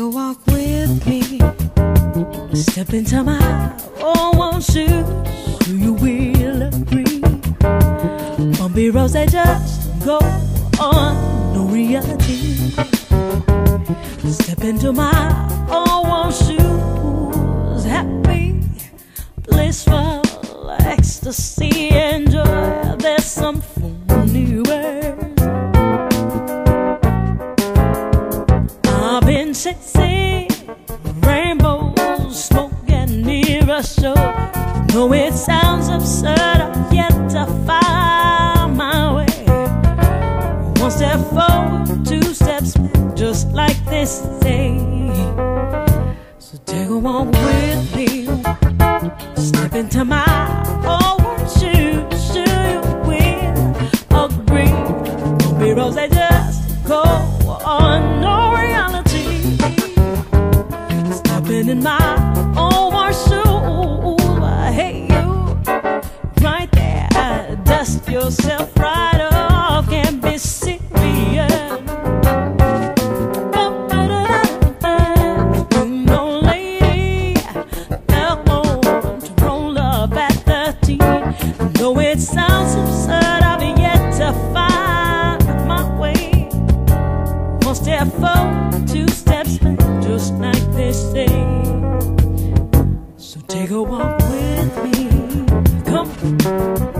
a walk with me. Step into my own shoes. Do you will agree? Bumpy roads they just go on, no reality. Step into my own shoes. Happy, blissful, ecstasy, enjoy. There's something new. sexy rainbow smoke and mirror show. No, it sounds absurd, yet I find my way. One step forward, two steps back, just like this day. So take a walk with me, step into my own. with me. Come.